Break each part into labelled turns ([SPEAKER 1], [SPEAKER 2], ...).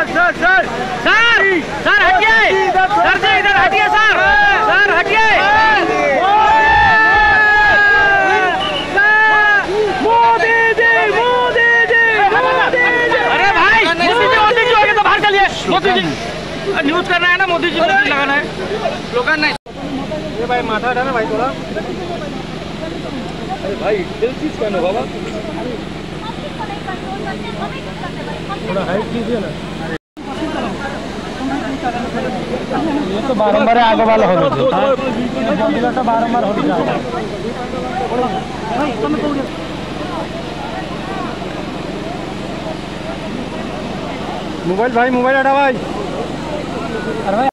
[SPEAKER 1] Sir sir sir. Sir हटिए। Sir ji इधर हटिए, सर। सर, हटिए। मोदी जी मोदी जी अरे भाई मोदी जी जी आगे तो बाहर चलिए। मोदी जी न्यूज़ करना है ना, मोदी जी को लगाना है। स्लोगन नहीं
[SPEAKER 2] ये भाई, माथा हटाना भाई थोड़ा। अरे भाई, दिल चीज़ क्या ना बाबा? थोड़ा हाइट कीजिए ना। ये तो बारंबार आगे वाला हो? गया तो बारंबार हो गया मोबाइल भाई मोबाइल हटा भाई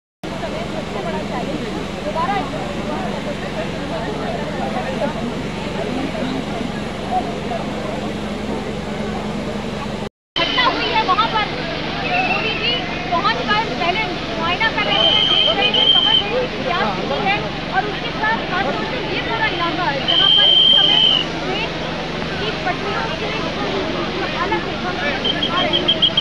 [SPEAKER 2] Thank you.